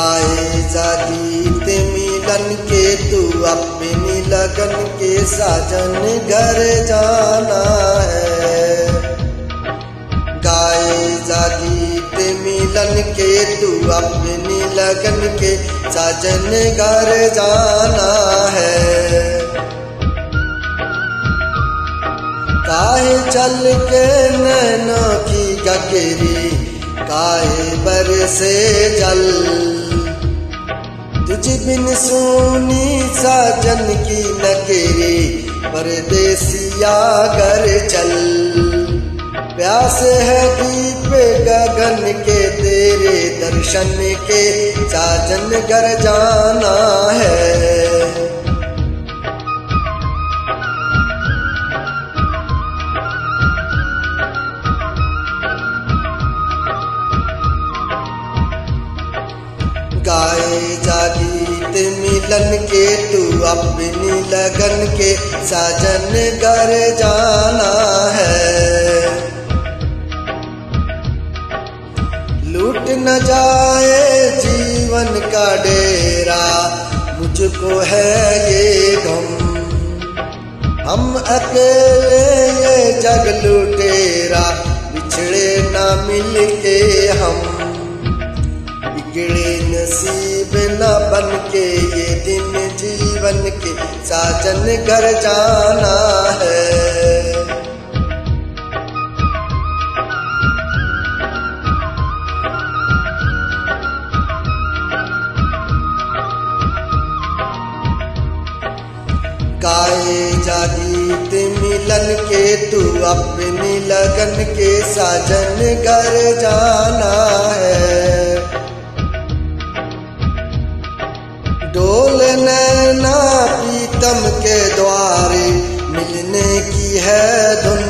गाए जा गीत मिलन के, तू अपनी लगन के साजन घर जाना है। गाए जा गीत मिलन के, तू अपनी लगन के साजन घर जाना है। काहे चल के नैनो की गगरी काहे बरसे जल। तुझ बिन सोनी साजन की नकेरे परदेसिया घर चल। प्यास है दीप गगन के, तेरे दर्शन के साजन घर जाना है। गीत मिलन के तू अपनी लगन के साजन घर जाना है। लूट न जाए जीवन का डेरा, मुझको है ये गम। हम अकेले ये जग लुटेरा, बिछड़े ना मिल के साजन घर जाना है। गाए जा गीत मिलन के, तू अपनी लगन के साजन घर जाना है। नैना पीतम के द्वारे मिलने की है धुन।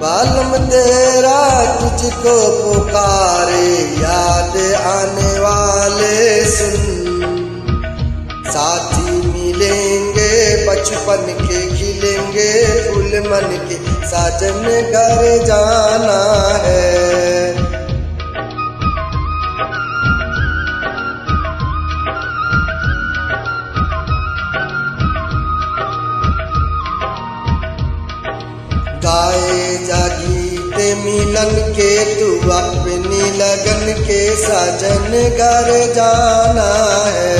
बालम तेरा तुझको पुकारे, याद आने वाले सुन। साथी मिलेंगे, बचपन के खिलेंगे, फूल मन के साजन घर जाना है। गाए जा गीत मिलन के तू अपनी लगन के सजन घर जाना है।